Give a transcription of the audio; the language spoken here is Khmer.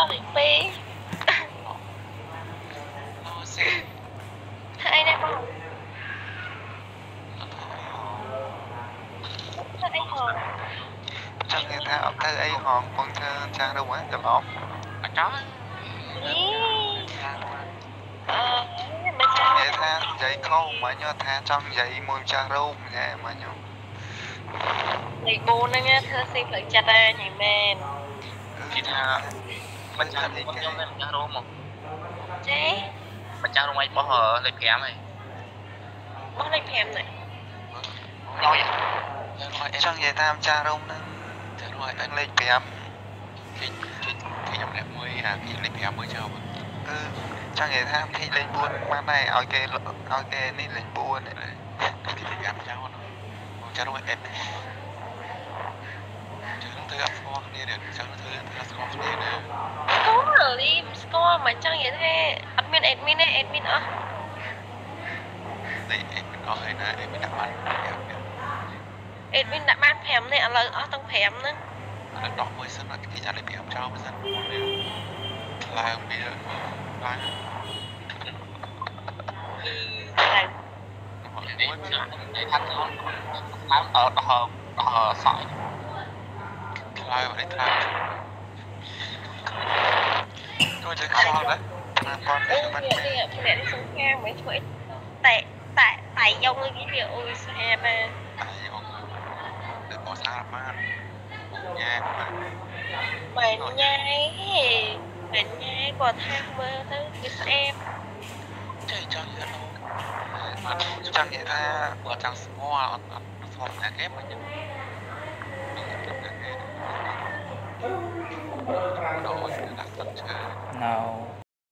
ដល់ទី2អូសេធ្វើអីដែរបងធ្វើអីហងចង់និយាយថាអត់ទៅអីហងពងធ្វើចាស់នោះហ៎ច្រឡំអាចចង់នេះអឺមិនចានិយាយថានិយាយខុសមកញ៉ាថាចង់និយាយមួយម្ចាស់រូបហ៎មកញ៉ាលេខ4ហ្នឹងធ្វើស៊ីផ្លូវចិត្តហើយញ៉ៃមែនគេថា មិនចាស់ខ្ញុំមិនចាស់រោមមកចេមិនចាស់រោមអីបោះលេខ5ហើយបោះលេខ5នេះឡយចង់និយាយថាម្ចាស់រូបហ្នឹងទៅរយនឹងលេខ5គេគេគេខ្ញុំអ្នកមួយអាគេលេខ5មួយចោលគឺចង់និយាយថាធីលេខ4បានដែរឲ្យគេឲ្យគេនេះលេខ4នេះគេលេខ5ចោលមកចាស់រោមអេតចឹងទៅអត់ស្គាល់គ្នានេះចឹងធ្វើថាស្គាល់គ្នាណាស្គា ល់លីស្គាល់មិនចង់និយាយថាអត់មាន admin ទេ admin អស់លេខអេតមិនអស់ហើយណាអេតមិនដាក់បាន admin ដាក់បាន5នេះឥឡូវអស់ទាំង5ហ្នឹងអាដកមួយសិនគេចាស់លេខ5ចោលមិនសិនឡើងពីឡើងតែមួយមិននិយាយថាខ្លួនឡើងអត់ដល់ដល់សក់ខ្លាយមកនេះខ្លាយចូលចេះខ្វល់ដែរណាគាត់អូនេះបាត់នេះមែននេះផ្នែកនេះសង្ខាមិន ធ្វើតែតែតែយ៉ងនេះវាអូយស្អាតណាតែអូទៅបោះសារបានញ៉ែបានមិនញ៉ៃមិនញ៉ៃគាត់ថាមើលទៅវាស្អាតចេះចង់យល់អត់ចង់និយា យថាបើចង់ស្គាល់អត់អត់ស្គាល់តែគេមិនដឹងដល់ដាក់ទឹកឈើ No